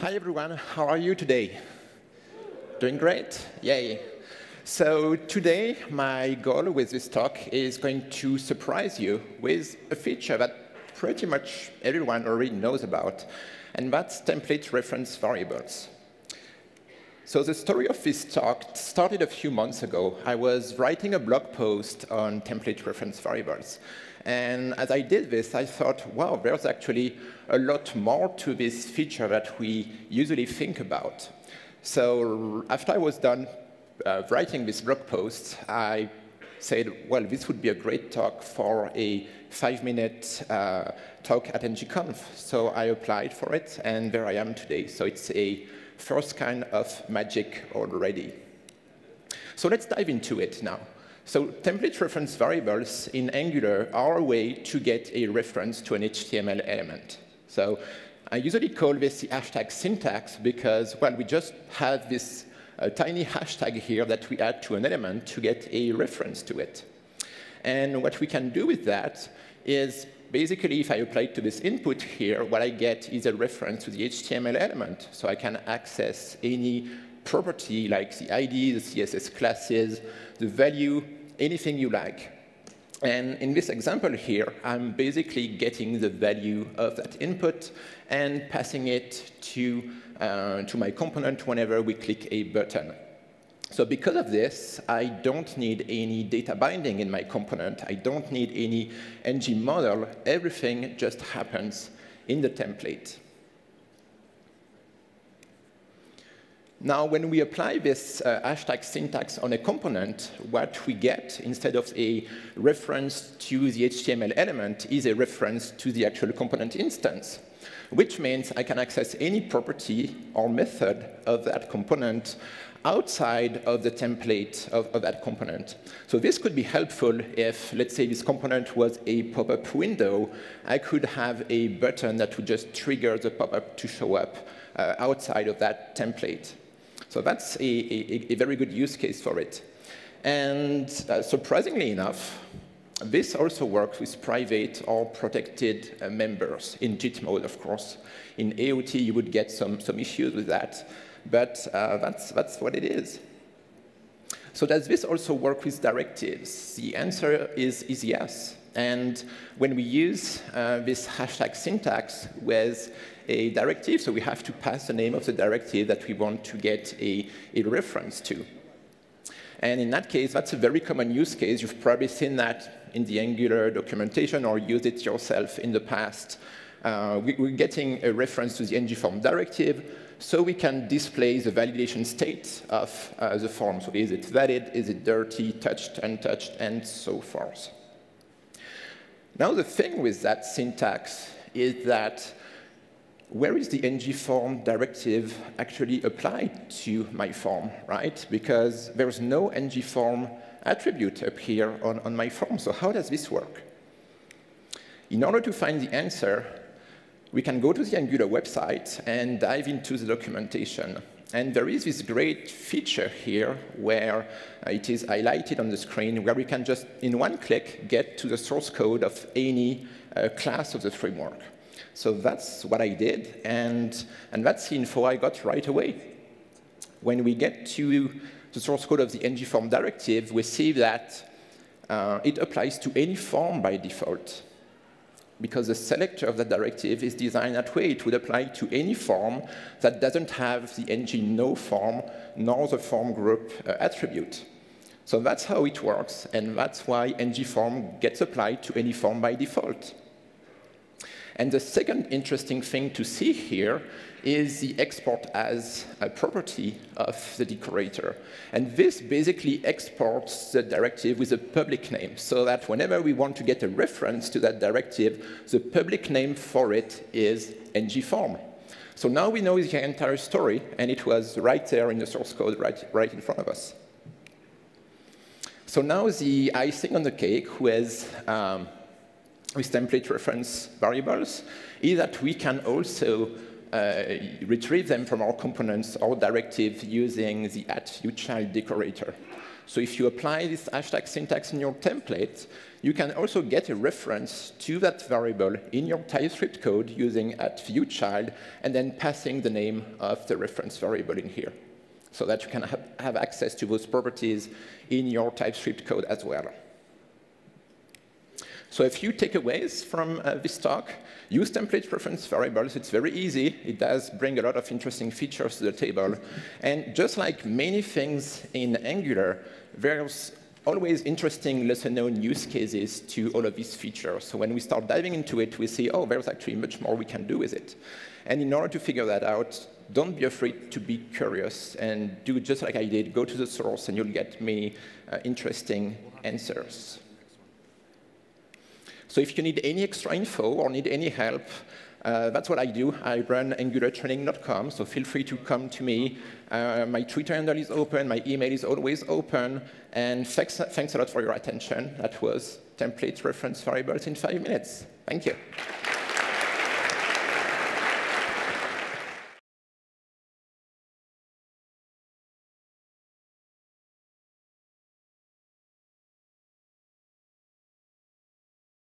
Hi, everyone. How are you today? Doing great? Yay. So today, my goal with this talk is going to surprise you with a feature that pretty much everyone already knows about, and that's template reference variables. So the story of this talk started a few months ago. I was writing a blog post on template reference variables. And as I did this, I thought, wow, there's actually a lot more to this feature that we usually think about. So after I was done uh, writing this blog post, I said, well, this would be a great talk for a five-minute uh, talk at ngConf. So I applied for it, and there I am today. So it's a first kind of magic already. So let's dive into it now. So template reference variables in Angular are a way to get a reference to an HTML element. So I usually call this the hashtag syntax because, well, we just have this uh, tiny hashtag here that we add to an element to get a reference to it. And what we can do with that is basically, if I apply it to this input here, what I get is a reference to the HTML element. So I can access any property like the ID, the CSS classes, the value, anything you like. And in this example here, I'm basically getting the value of that input and passing it to, uh, to my component whenever we click a button. So because of this, I don't need any data binding in my component. I don't need any ng model. Everything just happens in the template. Now, when we apply this uh, hashtag syntax on a component, what we get, instead of a reference to the HTML element, is a reference to the actual component instance, which means I can access any property or method of that component outside of the template of, of, that component. So this could be helpful if, let's say, this component was a pop-up window. I could have a button that would just trigger the pop-up to show up uh, outside of that template. So that's a, a, a very good use case for it. And uh, surprisingly enough, this also works with private or protected uh, members in JIT mode, of course. In AOT, you would get some, some issues with that, but uh, that's, that's what it is. So does this also work with directives? The answer is, is yes. And when we use uh, this hashtag syntax with a directive, so we have to pass the name of the directive that we want to get a, a reference to. And in that case, that's a very common use case. You've probably seen that in the Angular documentation or used it yourself in the past. Uh, we, are getting a reference to the ngForm directive, so we can display the validation state of uh, the form. So is it valid, is it dirty, touched, untouched, and so forth. Now the thing with that syntax is that where is the ngForm directive actually applied to my form, right? Because there's no ngForm attribute up here on, on my form. So how does this work? In order to find the answer, we can go to the Angular website and dive into the documentation. And there is this great feature here where uh, it is highlighted on the screen where we can just, in one click, get to the source code of any uh, class of the framework. So that's what I did, and, and that's the info I got right away. When we get to the source code of the ngForm directive, we see that uh, it applies to any form by default because the selector of that directive is designed that way. It would apply to any form that doesn't have the ng no form nor the form group uh, attribute. So that's how it works, and that's why ngForm gets applied to any form by default. And the second interesting thing to see here is the export as a property of the decorator. And this basically exports the directive with a public name, so that whenever we want to get a reference to that directive, the public name for it is ngForm. So now we know the entire story, and it was right there in the source code, right, right in front of us. So now the icing on the cake with um, with template reference variables is that we can also uh, retrieve them from our components or directive using the at viewchild decorator. So if you apply this hashtag syntax in your template, you can also get a reference to that variable in your TypeScript code using at viewchild and then passing the name of the reference variable in here so that you can have access to those properties in your TypeScript code as well. So a few takeaways from uh, this talk. Use template reference variables. It's very easy. It does bring a lot of interesting features to the table. And just like many things in Angular, there's always interesting, lesser-known use cases to all of these features. So when we start diving into it, we see, oh, there's actually much more we can do with it. And in order to figure that out, don't be afraid to be curious and do just like I did. Go to the source, and you'll get many uh, interesting answers. So if you need any extra info or need any help, uh, that's what I do. I run angulartraining.com, so feel free to come to me. Uh, my Twitter handle is open, my email is always open, and thanks, thanks a lot for your attention. That was template reference variables in five minutes. Thank you.